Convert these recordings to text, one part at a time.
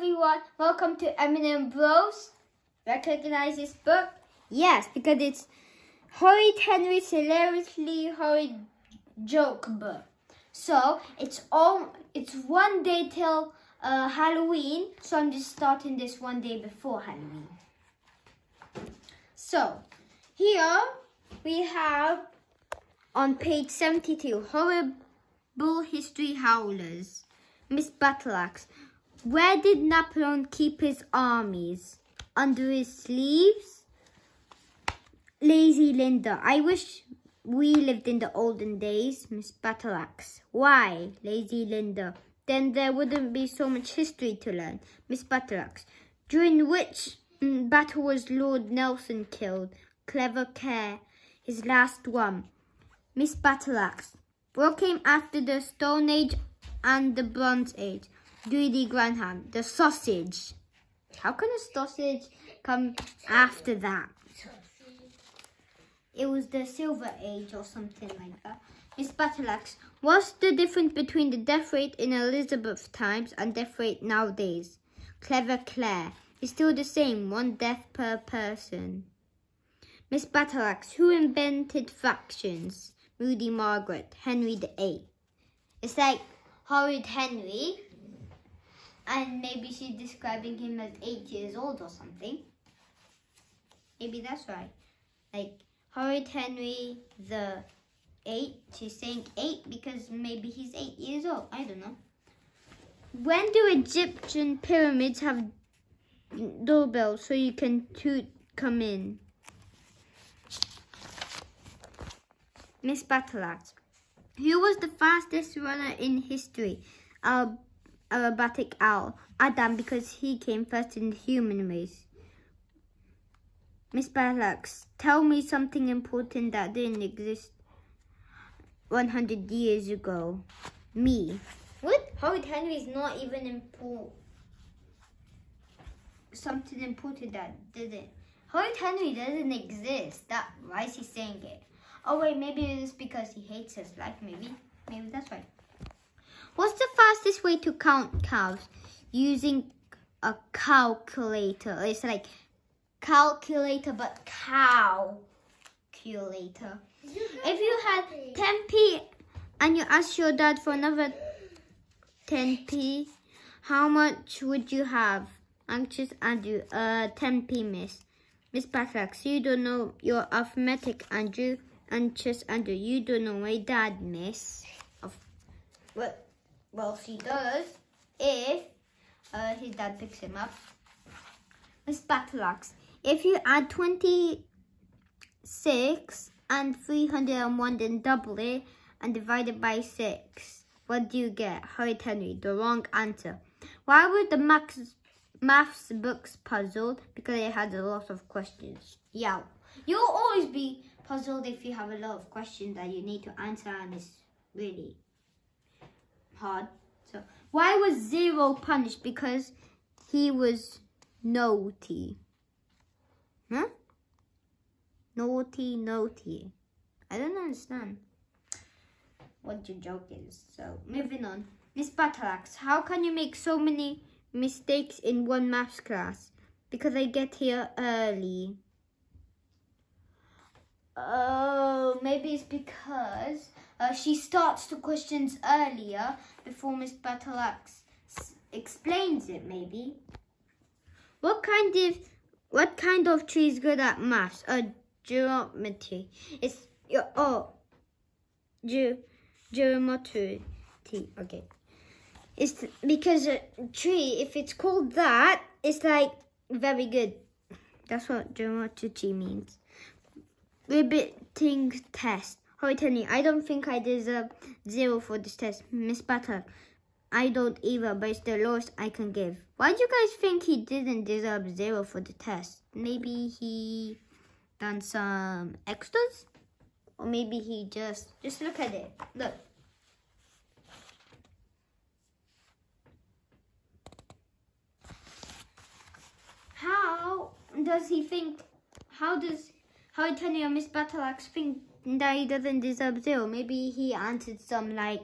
everyone, welcome to MNL Bros. Recognize this book? Yes, because it's Horrid Henry's hilariously horrid joke book. So it's all it's one day till uh, Halloween. So I'm just starting this one day before Halloween. So here we have on page 72 horrible history howlers. Miss Battleaxe. Where did Napoleon keep his armies? Under his sleeves? Lazy Linda. I wish we lived in the olden days, Miss Battleaxe. Why? Lazy Linda. Then there wouldn't be so much history to learn, Miss Battleaxe. During which battle was Lord Nelson killed? Clever Claire. His last one. Miss Battleaxe. What came after the Stone Age and the Bronze Age? Greedy Graham, the sausage. How can a sausage come after that? It was the Silver Age or something like that. Miss Battleaxe, what's the difference between the death rate in Elizabeth times and death rate nowadays? Clever Claire, it's still the same, one death per person. Miss Battleaxe, who invented fractions? Moody Margaret, Henry VIII. It's like horrid Henry, and maybe she's describing him as eight years old or something. Maybe that's right. Like Horrid Henry the eight. She's saying eight because maybe he's eight years old. I don't know. When do Egyptian pyramids have doorbells so you can toot come in? Miss Battleaxe. Who was the fastest runner in history? Al aerobatic owl. Adam because he came first in the human race. Miss Battleaxe, tell me something important that didn't exist 100 years ago. Me. What? Horrid Henry is not even important. Something important that didn't. Horrid Henry doesn't exist. That why is he saying it? Oh wait, maybe it's because he hates his life. Maybe, maybe that's right. What's the fastest way to count cows? Using a calculator. It's like calculator, but cow calculator. If you had 10p and you asked your dad for another 10p, how much would you have? Anxious Andrew, uh, 10p, miss. Miss Battleaxe, you don't know your arithmetic, Andrew. Anxious Andrew, you don't know my dad, miss. Of what? Well, she does if uh, his dad picks him up. Miss Battleaxe, if you add 26 and 301 then double it and divide it by 6, what do you get? Horrid Henry, the wrong answer. Why were the maths, maths books puzzled? Because it had a lot of questions. Yeah, you'll always be puzzled if you have a lot of questions that you need to answer and it's really hard. So why was Zero punished? Because he was naughty. Huh? Naughty, naughty. I don't understand what your joke is. So moving on. Miss Battleaxe, how can you make so many mistakes in one maths class? Because I get here early. Oh, maybe it's because uh, she starts the questions earlier before Miss Battleaxe explains it, maybe. What kind of what kind of tree is good at maths? Uh, geometry. It's oh, ge geometry. Okay. It's because a tree, if it's called that, it's like very good. That's what geometry means. Ribbitting test. Tony, I don't think I deserve zero for this test. Miss Butter, I don't either, but it's the lowest I can give. Why do you guys think he didn't deserve zero for the test? Maybe he done some extras? Or maybe he just, just look at it. Look. How does he think, how does, how or Miss Battleaxe think that he doesn't deserve zero? Maybe he answered some like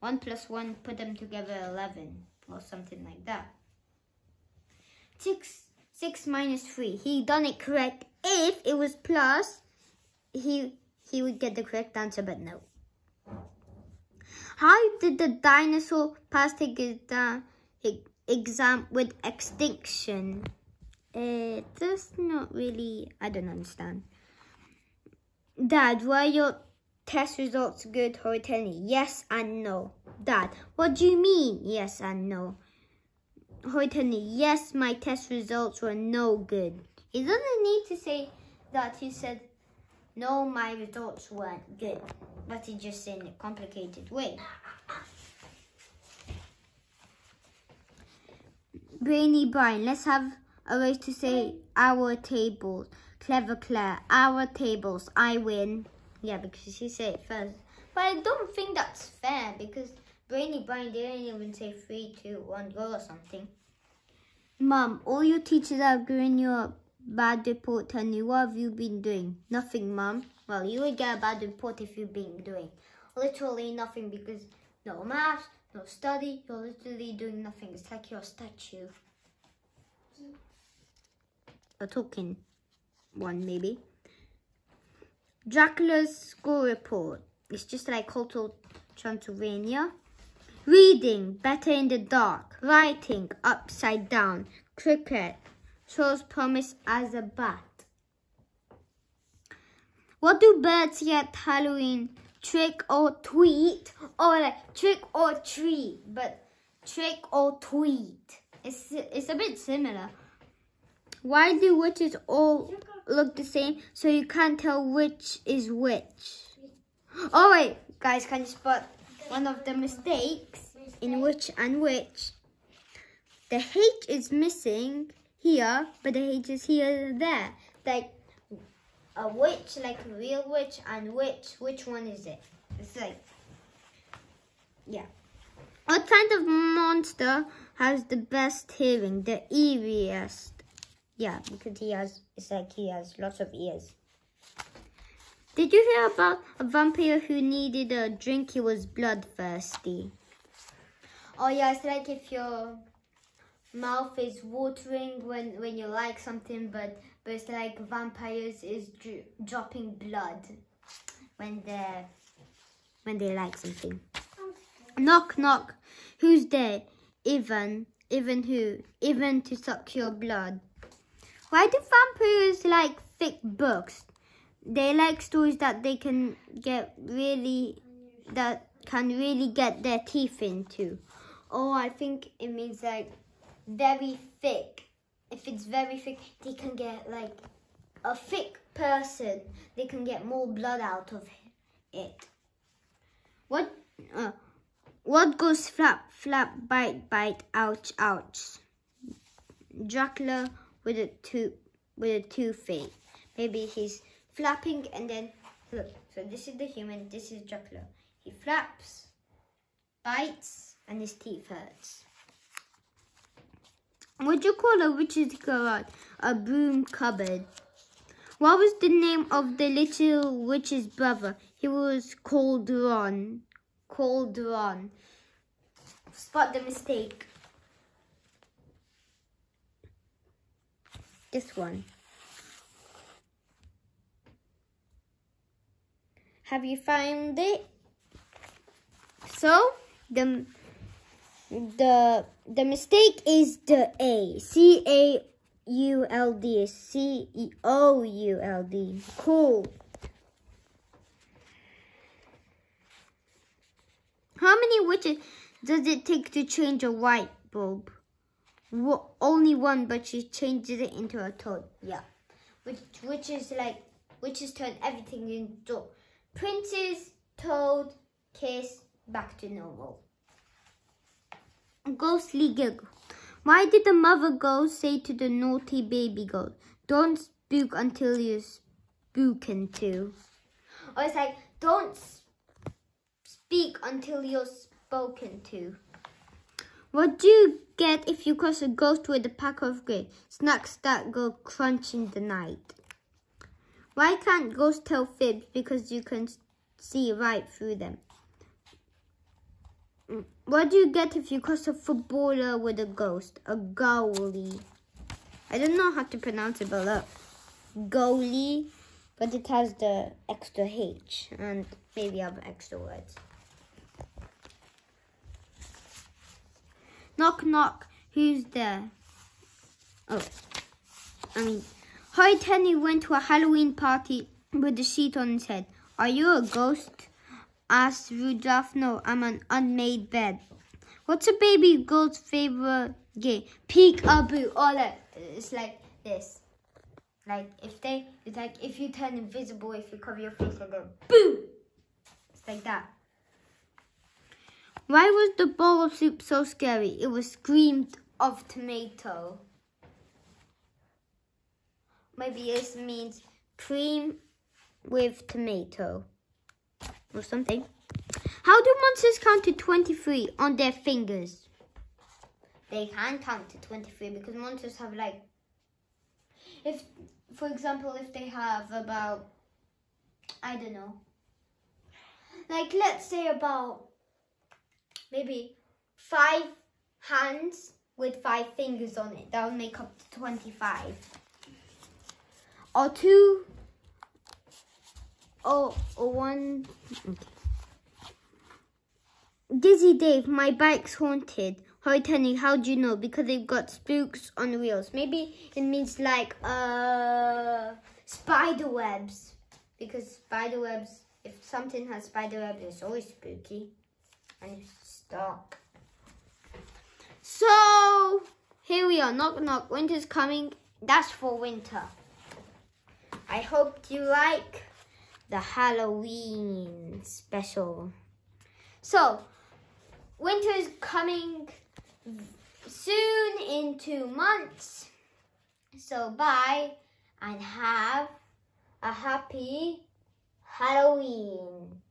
1 plus 1, put them together 11 or something like that. 6, 6 minus 3. He done it correct. If it was plus, he, he would get the correct answer, but no. How did the dinosaur pass the exam, exam with extinction? Uh, that's not really, I don't understand. Dad, were your test results good, Hoitani? Yes and no. Dad, what do you mean, yes and no? Hoitani, yes, my test results were no good. He doesn't need to say that. He said, no, my results weren't good. But he just said in a complicated way. Brainy Brian, let's have a race to say our tables. Clever Claire, our tables, I win. Yeah, because she said it first. But I don't think that's fair because Brainy Brian didn't even say three, two, one, go or something. Mom, all your teachers are giving you a bad report, Tony. What have you been doing? Nothing, Mom. Well, you would get a bad report if you've been doing literally nothing because no math, no study, you're literally doing nothing. It's like you're a statue. A talking one, maybe. Dracula's school report. It's just like Hotel Transylvania. Reading, better in the dark. Writing, upside down. Cricket, shows promise as a bat. What do birds get Halloween? Trick or tweet? Or like trick or treat, but trick or tweet. It's, it's a bit similar. Why do witches all look the same so you can't tell which is which? Oh wait, guys, can you spot one of the mistakes in which and which? The H is missing here, but the H is here there. Like a witch, like a real witch, and witch, which one is it? It's like, yeah. What kind of monster has the best hearing, the eeriest? Yeah, because he has, it's like he has lots of ears. Did you hear about a vampire who needed a drink? He was bloodthirsty. Oh yeah, it's like if your mouth is watering when, when you like something, but, but it's like vampires is dropping blood when they're when they like something. Knock knock. Who's there? Even, even who? Even to suck your blood. Why do vampires like thick books? They like stories that they can get really, that can really get their teeth into. Oh, I think it means like very thick. If it's very thick, they can get like a thick person. They can get more blood out of it. What? Uh, what goes flap, flap, bite, bite, ouch, ouch? Dracula with a two with a two feet. Maybe he's flapping and then look. So this is the human. This is Dracula. He flaps, bites, and his teeth hurts. What do you call a witch's garage? A broom cupboard. What was the name of the little witch's brother? He was called Ron. Called Ron. Spot the mistake. This one. Have you found it? So, the the the mistake is the A. C A U L D. C E O U L D. Cool. How many witches does it take to change a light bulb? Only one, but she changes it into a toad. Yeah. Which, which is like, which is turn everything into princess, toad, kiss, back to normal. Ghostly giggle. Why did the mother ghost say to the naughty baby ghost, don't spook until you're spoken to? Or it's like, don't speak until you're spoken to. What do you get if you cross a ghost with a pack of great snacks that go crunch in the night? Why can't ghosts tell fibs? Because you can see right through them. Mm, what do you get if you cross a footballer with a ghost? A goalie. I don't know how to pronounce it, but look. Goalie, but it has the extra H and maybe other extra words. Knock, knock. Who's there? Oh, I mean, Hi Tenny went to a Halloween party with a sheet on his head. Are you a ghost? asked Rude Ralph. No, I'm an unmade bed. What's a baby girl's favorite game? Peek-a-boo. All that. It's like this. Like if they, it's like if you turn invisible, if you cover your face and go boo. It's like that. Why was the bowl of soup so scary? It was screamed of tomato. Maybe this means cream with tomato or something. How do monsters count to 23 on their fingers? They can count to 23 because monsters have like, if, for example, if they have about, I don't know, like let's say about maybe five hands with five fingers on it, that would make up to 25 or two or, or one. Dizzy Dave, my bike's haunted. Hi Tenny, how do you know? Because they've got spooks on the wheels. Maybe it means like uh spider webs. Because spider webs, if something has spider webs, it's always spooky. And stop. So here we are. Knock knock. Winter's coming. That's for winter. I hope you like the Halloween special. So, winter is coming soon in two months. So, bye and have a happy Halloween.